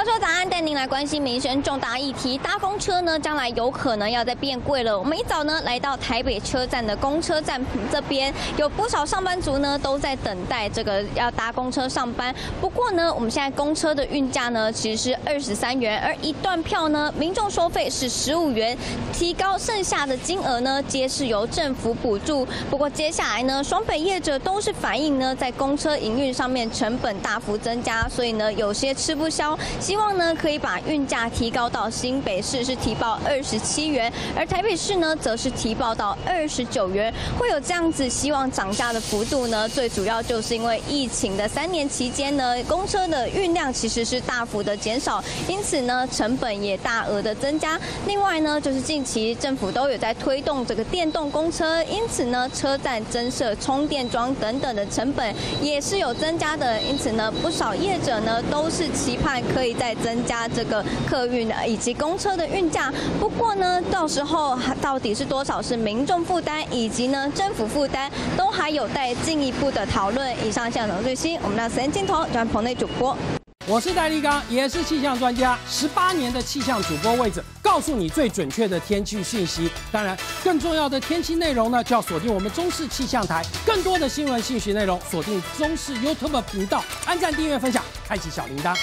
他，说答案，带您来关心民生重大议题。搭公车呢，将来有可能要再变贵了。我们一早呢，来到台北车站的公车站这边，有不少上班族呢，都在等待这个要搭公车上班。不过呢，我们现在公车的运价呢，其实是二十三元，而一段票呢，民众收费是十五元，提高剩下的金额呢，皆是由政府补助。不过接下来呢，双北业者都是反映呢，在公车营运上面成本大幅增加，所以呢，有些吃不消。希望呢可以把运价提高到新北市是提报二十七元，而台北市呢则是提报到二十九元。会有这样子希望涨价的幅度呢？最主要就是因为疫情的三年期间呢，公车的运量其实是大幅的减少，因此呢成本也大额的增加。另外呢就是近期政府都有在推动这个电动公车，因此呢车站增设充电桩等等的成本也是有增加的。因此呢不少业者呢都是期盼可以。再增加这个客运以及公车的运价，不过呢，到时候到底是多少是民众负担，以及呢政府负担，都还有待进一步的讨论。以上现场最新，我们的时间镜头转棚内主播，我是戴立刚，也是气象专家，十八年的气象主播位置，告诉你最准确的天气信息。当然，更重要的天气内容呢，就要锁定我们中视气象台，更多的新闻信息内容，锁定中视 YouTube 频道，按赞、订阅、分享，开启小铃铛。